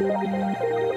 Música